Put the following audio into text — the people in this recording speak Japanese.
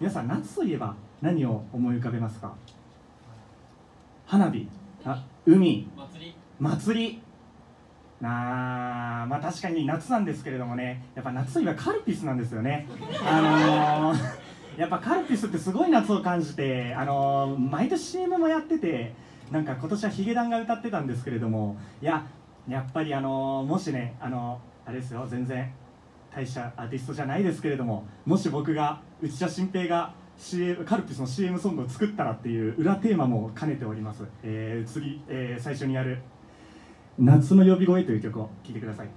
皆さん夏といえば何を思い浮かべますか？花火あ海。祭り。祭り。なあまあ確かに夏なんですけれどもねやっぱ夏といえばカルピスなんですよね。あのー やっぱカルピスってすごい夏を感じて、あのー毎年 CM もやっててなんか今年はヒゲダンが歌ってたんですけれどもいややっぱりあのーもしねあのーあれですよ全然大したアーティストじゃないですけれどももし僕が内田新平が CM カルピスの CM ソングを作ったらっていう裏テーマも兼ねております、えー次、えー最初にやる「夏の呼び声」という曲を聴いてください。